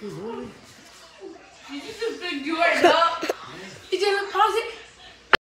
Did you just think you are dumb?